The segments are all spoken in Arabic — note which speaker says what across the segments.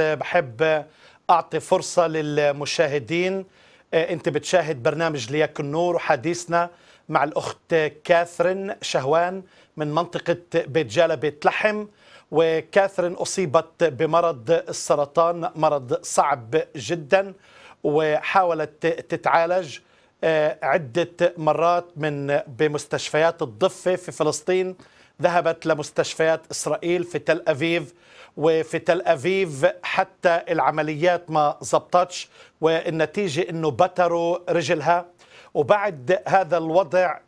Speaker 1: بحب أعطي فرصة للمشاهدين. أنت بتشاهد برنامج ليكن نور وحديثنا مع الأخت كاثرين شهوان من منطقة بيت جالة بيت لحم وكاثرين أصيبت بمرض السرطان مرض صعب جدا وحاولت تتعالج عدة مرات من بمستشفيات الضفة في فلسطين. ذهبت لمستشفيات إسرائيل في تل أبيب وفي تل أبيب حتى العمليات ما زبطتش والنتيجة أنه بتروا رجلها. وبعد هذا الوضع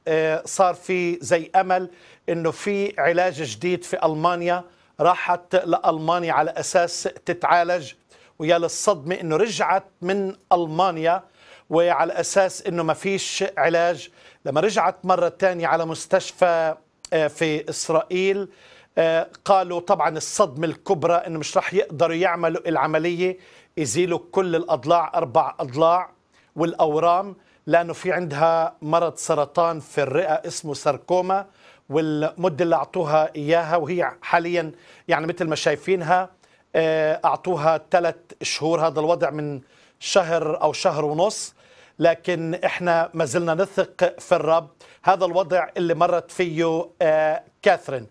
Speaker 1: صار في زي أمل أنه في علاج جديد في ألمانيا. راحت لألمانيا على أساس تتعالج ويا للصدمة أنه رجعت من ألمانيا وعلى أساس أنه ما فيش علاج. لما رجعت مرة تانية على مستشفى في إسرائيل. قالوا طبعا الصدمة الكبرى أنه مش رح يقدروا يعملوا العملية. يزيلوا كل الأضلاع أربع أضلاع والأورام لأنه في عندها مرض سرطان في الرئة اسمه ساركوما والمدة اللي أعطوها إياها وهي حاليا يعني مثل ما شايفينها أعطوها ثلاث شهور. هذا الوضع من شهر أو شهر ونص. لكن إحنا ما زلنا نثق في الرب. هذا الوضع اللي مرت فيه كاثرين.